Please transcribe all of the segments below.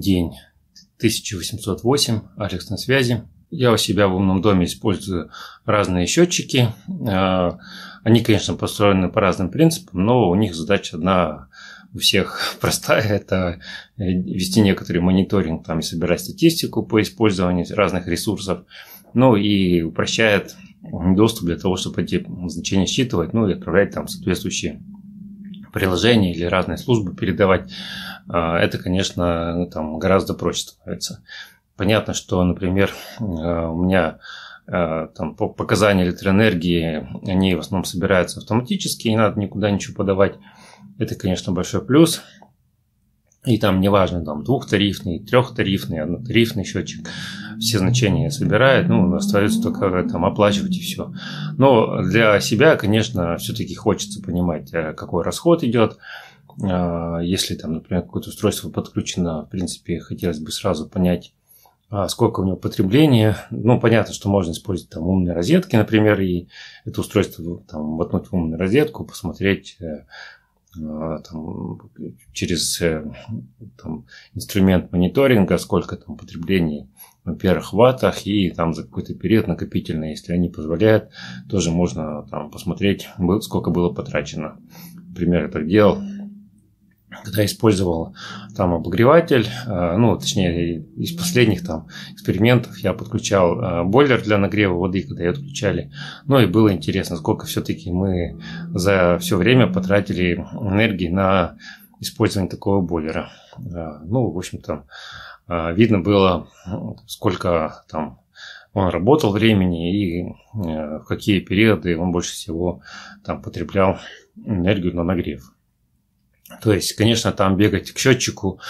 день 1808, Алекс на связи. Я у себя в умном доме использую разные счетчики. А, они, конечно, построены по разным принципам, но у них задача одна у всех простая. Это вести некоторый мониторинг там, и собирать статистику по использованию разных ресурсов. Ну и упрощает доступ для того, чтобы эти значения считывать, ну и отправлять там соответствующие приложения или разные службы передавать. А, это, конечно, там гораздо проще становится. Понятно, что, например, а, у меня а, там показания электроэнергии, они в основном собираются автоматически, не надо никуда ничего подавать. Это, конечно, большой плюс. И там неважно, там двухтарифный, трехтарифный, однотарифный счетчик, все значения собирает, ну, остается только там оплачивать и все. Но для себя, конечно, все-таки хочется понимать, э, какой расход идет. А, если там, например, какое-то устройство подключено, в принципе, хотелось бы сразу понять, а, сколько у него потребления. Ну, понятно, что можно использовать там умные розетки, например, и это устройство там воткнуть в умную розетку, посмотреть э, а, там, через э, там, инструмент мониторинга, сколько там потребления в первых ваттах, и там за какой-то период накопительно, если они позволяют, тоже можно там посмотреть, сколько было потрачено. Например, я так делал когда использовал там обогреватель, э, ну, точнее, из последних там экспериментов я подключал э, бойлер для нагрева воды, когда ее отключали. Ну, и было интересно, сколько все-таки мы за все время потратили энергии на использование такого бойлера. Э, ну, в общем-то, видно было, сколько там он работал времени и в какие периоды он больше всего там потреблял энергию на нагрев. То есть, конечно, там бегать к счетчику,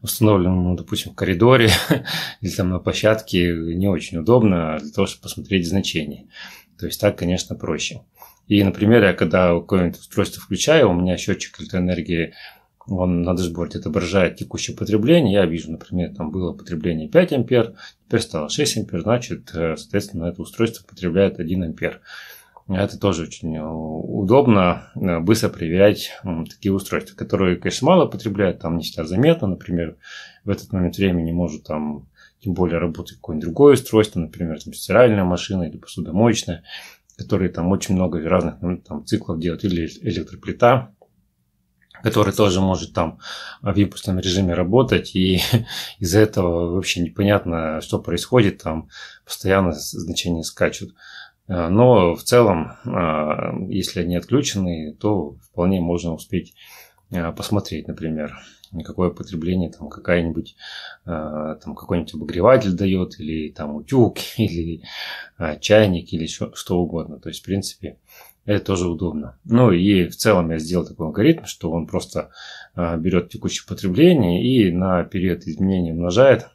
установленному, допустим, в коридоре или там на площадке не очень удобно для того, чтобы посмотреть значения. То есть так, конечно, проще. И, например, я когда какое-нибудь устройство включаю, у меня счетчик электроэнергии, он на дашборде отображает текущее потребление. Я вижу, например, там было потребление 5 ампер, теперь стало 6 ампер, значит, э, соответственно, это устройство потребляет 1 ампер. Это тоже очень э, удобно, э, быстро проверять такие устройства, которые, конечно, мало потребляют, там не всегда заметно, например, в этот момент времени может там тем более работать какое-нибудь другое устройство, например, там, стиральная машина или посудомоечная, которые там очень много разных ну, там, циклов делают, или электроплита, которая тоже может там в импульсном режиме работать, и из-за этого вообще непонятно, что происходит, там постоянно значения скачут. Э, но в целом, э, если они отключены, то вполне можно успеть э, посмотреть, например, какое потребление там какая-нибудь там какой-нибудь обогреватель дает или там утюг или чайник или что, что угодно. То есть, в принципе, это тоже удобно. Ну и в целом я сделал такой алгоритм, что он просто берет текущее потребление и на период изменения умножает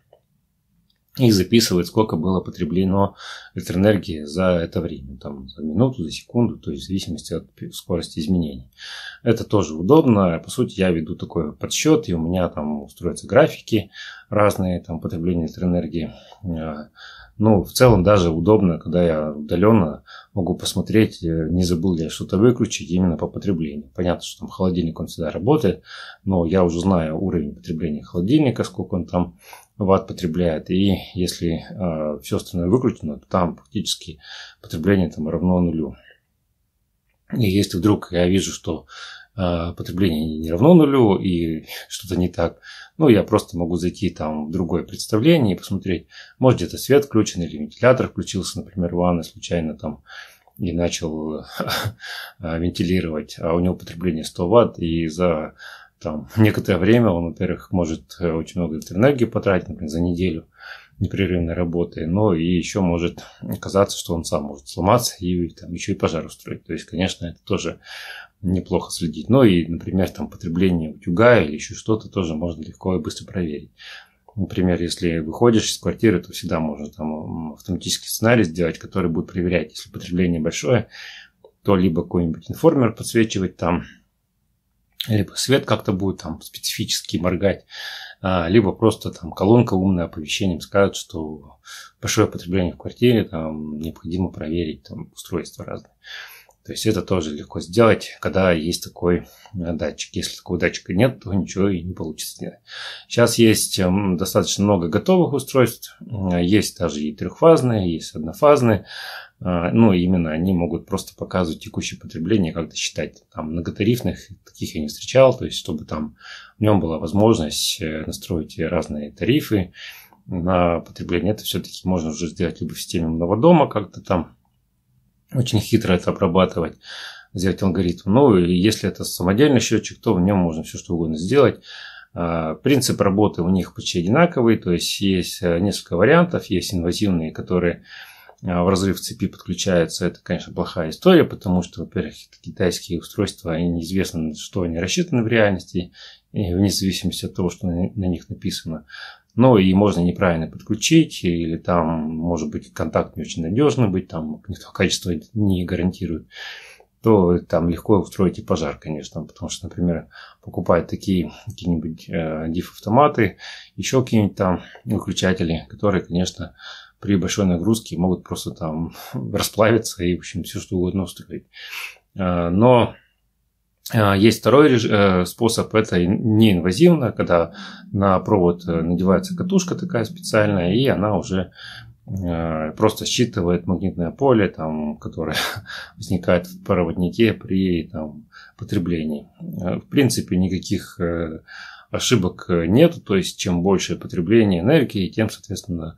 и записывает, сколько было потреблено электроэнергии за это время, там, за минуту, за секунду, то есть в зависимости от скорости изменений. Это тоже удобно. По сути, я веду такой подсчет, и у меня там устроятся графики разные, там, потребления электроэнергии. А, ну, в целом даже удобно, когда я удаленно могу посмотреть, э, не забыл ли я что-то выключить именно по потреблению. Понятно, что там холодильник, он всегда работает, но я уже знаю уровень потребления холодильника, сколько он там ватт потребляет. И если э, все остальное выключено, то там практически потребление там равно нулю. И если вдруг я вижу, что потребление не равно нулю и что-то не так, ну, я просто могу зайти там в другое представление и посмотреть, может где-то свет включен или вентилятор включился, например, в ванной случайно там и начал вентилировать, а у него потребление 100 ватт, и за там некоторое время он, во-первых, может э, очень много электроэнергии потратить, например, за неделю непрерывной работы, но и еще может оказаться, что он сам может сломаться и там еще и пожар устроить. То есть, конечно, это тоже неплохо следить. Ну и, например, там потребление утюга или еще что-то тоже можно легко и быстро проверить. Например, если выходишь из квартиры, то всегда можно там автоматический сценарий сделать, который будет проверять, если потребление большое, то либо какой-нибудь информер подсвечивать там, либо свет как-то будет там специфически моргать, а, либо просто там колонка умная оповещением скажет, что большое потребление в квартире, там необходимо проверить там устройства разные. То есть это тоже легко сделать, когда есть такой э, датчик. Если такого датчика нет, то ничего и не получится сделать. Сейчас есть эм, достаточно много готовых устройств. Э, есть даже и трехфазные, есть однофазные. Э, ну, именно они могут просто показывать текущее потребление, как-то считать. Там многотарифных таких я не встречал. То есть, чтобы там в нем была возможность настроить разные тарифы на потребление. Это все-таки можно уже сделать либо в системе умного дома, как-то там очень хитро это обрабатывать, сделать алгоритм. И если это самодельный счетчик, то в нем можно все что угодно сделать. А, принцип работы у них почти одинаковый, то есть есть э, несколько вариантов, есть инвазивные, которые а, в разрыв цепи подключаются, это, конечно, плохая история, потому что, во-первых, китайские устройства, и неизвестно, что они рассчитаны в реальности, вне зависимости от того, что на них написано. Ну и можно неправильно подключить, или там может быть контакт не очень надежный быть, там никто качество не гарантирует, то там легко устроить и пожар, конечно, потому что, например, покупают такие какие-нибудь э, диф-автоматы, еще какие-нибудь там выключатели, которые, конечно, при большой нагрузке могут просто там расплавиться и, в общем, все что угодно устроить. Э, но есть второй э, способ, это неинвазивно, когда на провод э, надевается катушка такая специальная, и она уже э, просто считывает магнитное поле, там, которое возникает в проводнике при там, потреблении. В принципе, никаких ошибок нет, то есть чем больше потребление энергии, тем, соответственно,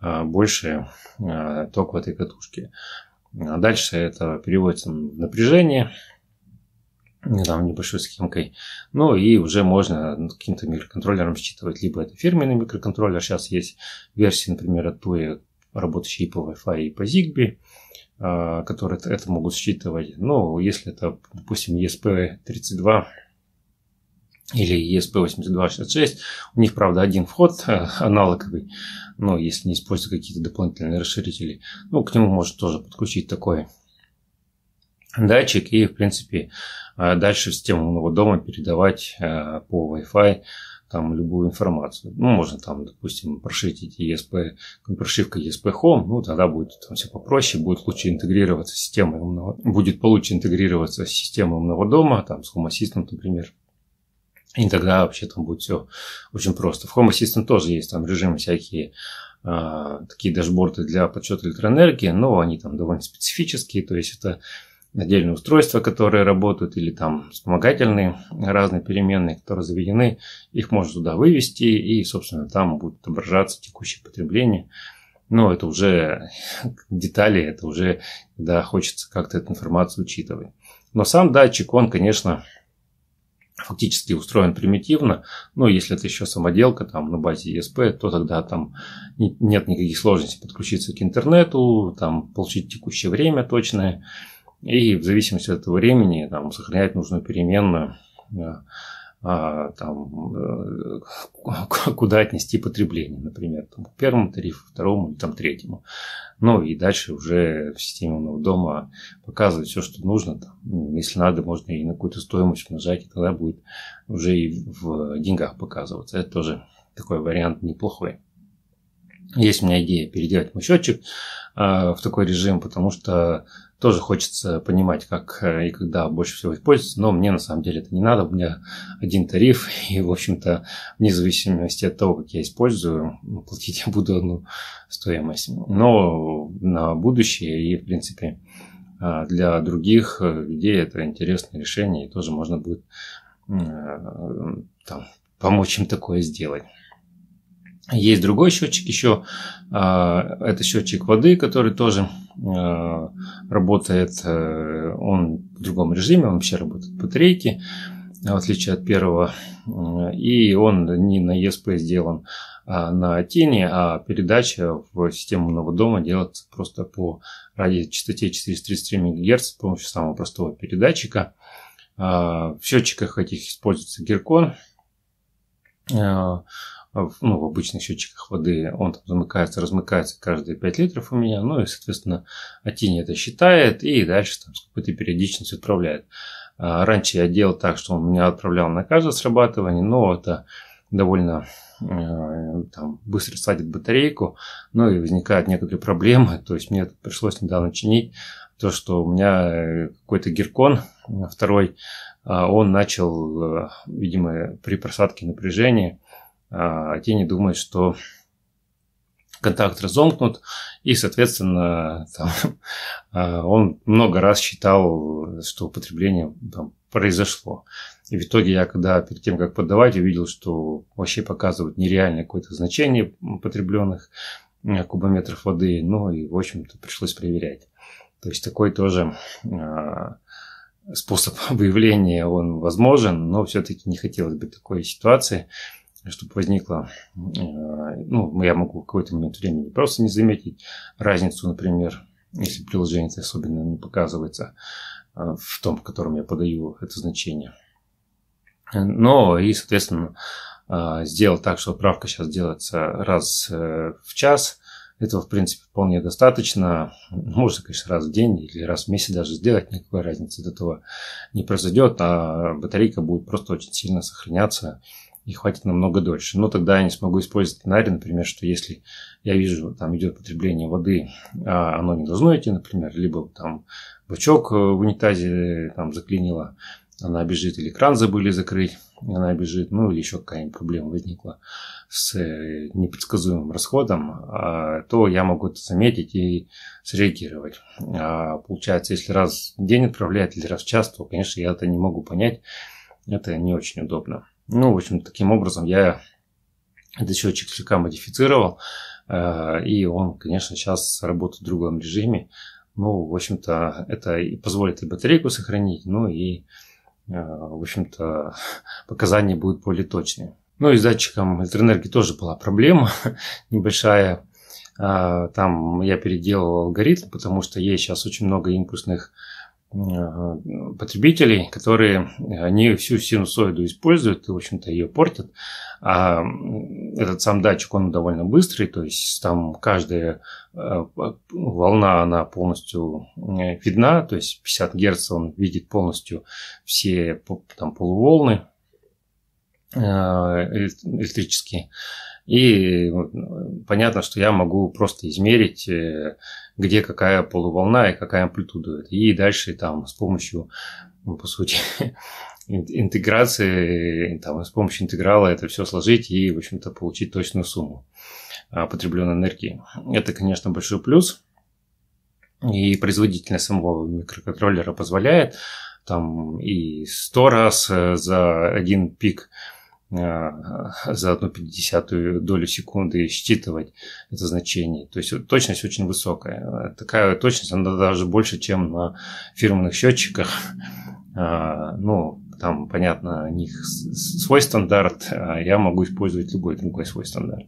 больше ток в этой катушке. Дальше это переводится в напряжение, там, небольшой схемкой. Ну и уже можно каким-то микроконтроллером считывать. Либо это фирменный микроконтроллер. Сейчас есть версии, например, от TUI, работающие и по Wi-Fi, и по Zigbee, а, которые это могут считывать. Но если это, допустим, ESP32 или ESP8266, у них, правда, один вход аналоговый, но если не использовать какие-то дополнительные расширители, ну, к нему можно тоже подключить такой датчик и, в принципе, э, дальше в систему умного дома передавать э, по Wi-Fi там любую информацию. Ну, можно там, допустим, прошить эти ESP, прошивка ESP Home, ну, тогда будет там все попроще, будет лучше интегрироваться с системой умного, будет получше интегрироваться с системой умного дома, там, с Home Assistant, например. И тогда вообще там будет все очень просто. В Home Assistant тоже есть там режимы всякие, э, такие дашборды для подсчета электроэнергии, но они там довольно специфические, то есть это отдельные устройства, которые работают, или там вспомогательные разные переменные, которые заведены, их можно туда вывести, и, собственно, там будет отображаться текущее потребление. Но это уже детали, это уже когда хочется как-то эту информацию учитывать. Но сам датчик, он, конечно, фактически устроен примитивно, но если это еще самоделка там на базе ESP, то тогда там нет никаких сложностей подключиться к интернету, там получить текущее время точное, и в зависимости от этого времени там, сохранять нужную переменную, а, там, э, куда отнести потребление, например, там, к первому тарифу, второму или там, третьему. Ну и дальше уже в системе умного дома показывать все, что нужно. Там, ну, если надо, можно и на какую-то стоимость нажать, и тогда будет уже и в деньгах показываться. Это тоже такой вариант неплохой. Есть у меня идея переделать мой счетчик э, в такой режим, потому что тоже хочется понимать, как э, и когда больше всего используется, но мне на самом деле это не надо. У меня один тариф, и, в общем-то, вне зависимости от того, как я использую, платить я буду одну стоимость. Но на будущее и, в принципе, э, для других людей это интересное решение, и тоже можно будет там, помочь им такое сделать. Есть другой счетчик еще, а, это счетчик воды, который тоже а, работает, э, он в другом режиме, он вообще работает в батарейке, в отличие от первого, и он не на ESP сделан а на тени, а передача в систему умного дома делается просто по радиочастоте 433 МГц с помощью самого простого передатчика. В счетчиках этих используется геркон, ну, в обычных счетчиках воды он там замыкается, размыкается каждые 5 литров у меня, ну и, соответственно, Атини это считает и дальше там с какой-то периодичностью отправляет. А раньше я делал так, что он меня отправлял на каждое срабатывание, но это довольно э, там, быстро садит батарейку, ну и возникают некоторые проблемы, то есть мне пришлось недавно чинить, то, что у меня какой-то гиркон второй, он начал, видимо, при просадке напряжения, тени думают, что контакт разомкнут, и, соответственно, там, он много раз считал, что употребление там, произошло. И в итоге я, когда перед тем, как подавать, увидел, что вообще показывают нереальное какое-то значение потребленных э, кубометров воды. Ну и, в общем-то, пришлось проверять. То есть такой тоже э, способ выявления, он возможен, но все-таки не хотелось бы такой ситуации, чтобы возникла, э, ну, я могу в какой-то момент времени просто не заметить разницу, например, если приложение особенно не показывается в том, в котором я подаю это значение. Но и, соответственно, сделал так, что отправка сейчас делается раз э, в час. Этого, в принципе, вполне достаточно. Можно, конечно, раз в день или раз в месяц даже сделать, никакой разницы от этого не произойдет, а батарейка будет просто очень сильно сохраняться и хватит намного дольше. Но тогда я не смогу использовать сценарий, например, что если я вижу, там идет потребление воды, а оно не должно идти, например, либо там бачок в унитазе там заклинило, она бежит, или кран забыли закрыть, она бежит, ну или еще какая-нибудь проблема возникла с э, непредсказуемым расходом, а, то я могу это заметить и среагировать. А получается, если раз в день отправляет или раз в час, то, конечно, я это не могу понять. Это не очень удобно. Ну, в общем, таким образом я этот счетчик слегка модифицировал, э, и он, конечно, сейчас работает в другом режиме. Ну, в общем-то, это и позволит и батарейку сохранить, ну и Э, в общем-то, показания будут более точные. Ну и с датчиком электроэнергии тоже была проблема небольшая. А, там я переделал алгоритм, потому что есть сейчас очень много импульсных потребителей, которые они всю синусоиду используют и, в общем-то, ее портят. А этот сам датчик, он довольно быстрый, то есть там каждая э, волна, она полностью э, видна, то есть 50 Гц он видит полностью все там полуволны электрические. И понятно, что я могу просто измерить, э, где какая полуволна и какая амплитуда. И дальше там с помощью, ну, по сути, интеграции, там, с помощью интеграла это все сложить и, в общем-то, получить точную сумму а, потребленной энергии. Это, конечно, большой плюс. И производительность самого микроконтроллера позволяет там и 100 раз э, за один пик за одну пятидесятую долю секунды считывать это значение. То есть точность очень высокая. Такая точность, она даже больше, чем на фирменных счетчиках. А, ну, там, понятно, у них свой стандарт, а я могу использовать любой другой свой стандарт.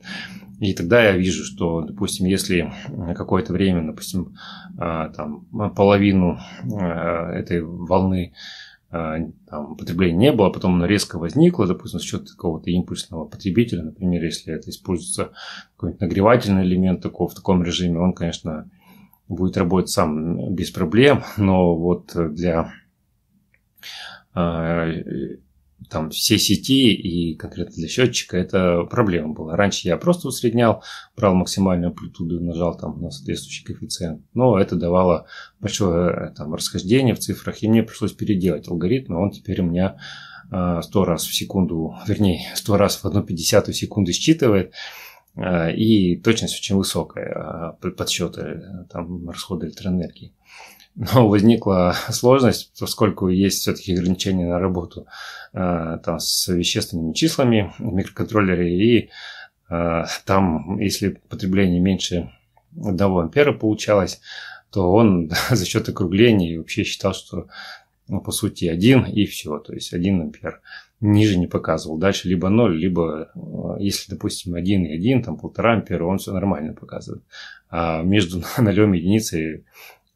И тогда я вижу, что, допустим, если какое-то время, допустим, а, там, половину э, этой волны там, потребления не было, потом оно резко возникло, допустим, за счет какого-то импульсного потребителя, например, если это используется какой-нибудь нагревательный элемент такого, в таком режиме, он, конечно, будет работать сам без проблем, но вот для а, там все сети и конкретно для счетчика это проблема была. Раньше я просто усреднял, брал максимальную амплитуду и нажал там на соответствующий коэффициент. Но это давало большое э, там расхождение в цифрах, и мне пришлось переделать алгоритм, и он теперь у меня 100 э, раз в секунду, вернее, 100 раз в одну пятьдесятую секунду считывает, и точность очень высокая подсчета там, расхода электроэнергии. Но возникла сложность, поскольку есть все-таки ограничения на работу э, там, с вещественными числами в микроконтроллере, и э, там, если потребление меньше 1 ампера получалось, то он за счет округлений вообще считал, что ну, по сути один и все, то есть 1 ампер ниже не показывал. Дальше либо 0, либо, э, если, допустим, 1 и 1, там полтора ампера, он все нормально показывает. А между нолем и единицей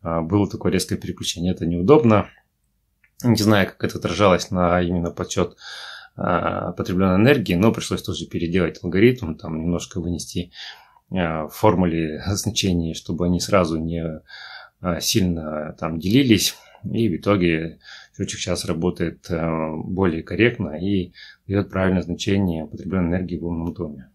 а, было такое резкое переключение. Это неудобно. Не знаю, как это отражалось на именно подсчет а, потребленной энергии, но пришлось тоже переделать алгоритм, там немножко вынести в формуле значения, чтобы они сразу не сильно там делились. И в итоге счетчик сейчас работает более корректно и дает правильное значение потребленной энергии в умном доме.